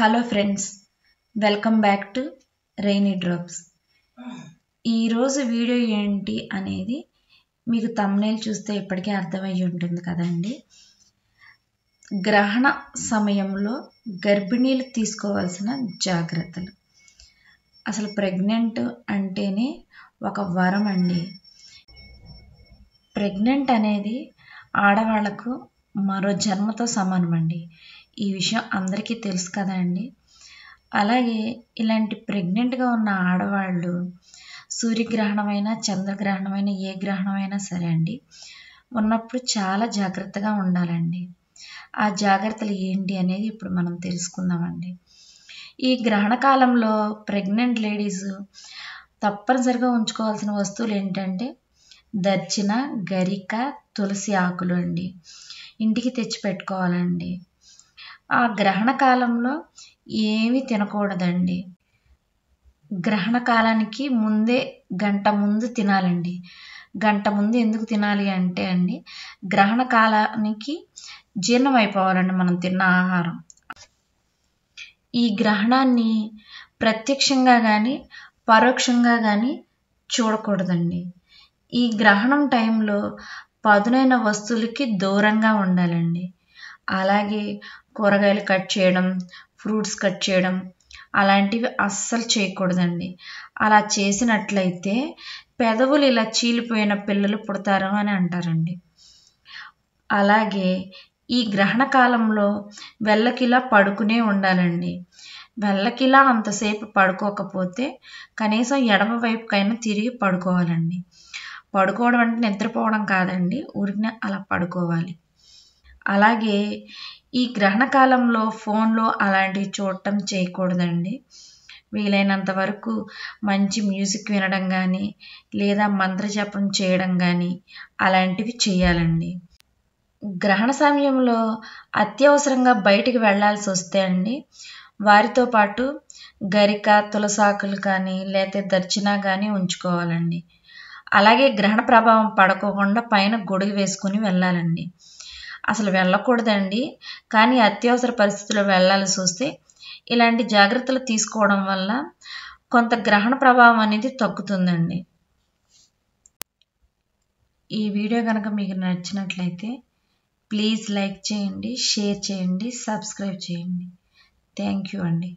Hello friends welcome back to rainy drops ఈరోజు video ఏంటి అనేది మీకు తమ్నేల్ చూస్తే ఇప్పటికే అర్థమయ్యి ఉంటుంది కదండి. గ్రహణ సమయంలో గర్భిణీలు తీసుకోవాల్సిన జాగ్రత్తలు. అసలు ప్రెగ్నెంట్ అంటేనే ఒక వరం అండి. ప్రెగ్నెంట్ అనేది ఆడవాళ్ళకు మరో జన్మతో సమానం అండి ఈ విషయం అందరికీ తెలుసు కదా అండి. అలాగే ఇలాంటి ప్రెగ్నెంట్గా ఉన్న ఆడవాళ్ళు సూర్యగ్రహణమైన చంద్రగ్రహణమైన ఏ గ్రహణమైనా సరే అండి ఉన్నప్పుడు చాలా జాగ్రత్తగా ఉండాలండి. ఆ జాగ్రత్తలు ఏంటి అనేది ఇప్పుడు మనం తెలుసుకుందామండి. ఈ గ్రహణ కాలంలో ప్రెగ్నెంట్ లేడీస్ తప్పనిసరిగా ఉంచుకోవాల్సిన వస్తువులు ఏంటంటే దర్చిన గరిక తులసి ఆకులు అండి. ఇంటికి తెచ్చి పెట్టుకోవాలండి. ఆ గ్రహణ కాలంలో ఏమీ తినకూడదండి. గ్రహణ కాలానికి ముందే గంట ముందు తినాలండి. గంట ముందు ఎందుకు తినాలి అంటే అండి గ్రహణ కాలానికి జీర్ణం అయిపోవాలండి మనం తిన్న ఆహారం. ఈ గ్రహణాన్ని ప్రత్యక్షంగా కానీ పరోక్షంగా కానీ చూడకూడదండి. ఈ గ్రహణం టైంలో పదునైన వస్తువులకి దూరంగా ఉండాలండి. అలాగే కూరగాయలు కట్ చేయడం ఫ్రూట్స్ కట్ చేయడం అలాంటివి అస్సలు చేయకూడదండి. అలా చేసినట్లయితే పెదవులు ఇలా చీలిపోయిన పిల్లలు పుడతారు అని అంటారండి. అలాగే ఈ గ్రహణ కాలంలో వెళ్ళకిలా పడుకునే ఉండాలండి. వెళ్ళకిలా అంతసేపు పడుకోకపోతే కనీసం ఎడమ వైపుకైనా తిరిగి పడుకోవాలండి. పడుకోవడం అంటే నిద్రపోవడం కాదండి ఊరికనే అలా పడుకోవాలి. అలాగే ఈ గ్రహణ కాలంలో ఫోన్లో అలాంటివి చూడటం చేయకూడదండి. వీలైనంత వరకు మంచి మ్యూజిక్ వినడం కానీ లేదా మంత్రజపం చేయడం కానీ అలాంటివి చేయాలండి. గ్రహణ సమయంలో అత్యవసరంగా బయటికి వెళ్ళాల్సి వస్తే అండి వారితో పాటు గరిక తులసాకులు కానీ లేకపోతే దర్శన కానీ ఉంచుకోవాలండి. అలాగే గ్రహణ ప్రభావం పడకోకుండా పైన గొడుగు వేసుకుని వెళ్ళాలండి. అసలు వెళ్ళకూడదండి. కానీ అత్యవసర పరిస్థితుల్లో వెళ్ళాల్సి వస్తే ఇలాంటి జాగ్రత్తలు తీసుకోవడం వల్ల కొంత గ్రహణ ప్రభావం అనేది తగ్గుతుందండి. ఈ వీడియో కనుక మీకు నచ్చినట్లయితే ప్లీజ్ లైక్ చేయండి షేర్ చేయండి సబ్స్క్రైబ్ చేయండి. థ్యాంక్ యూ అండి.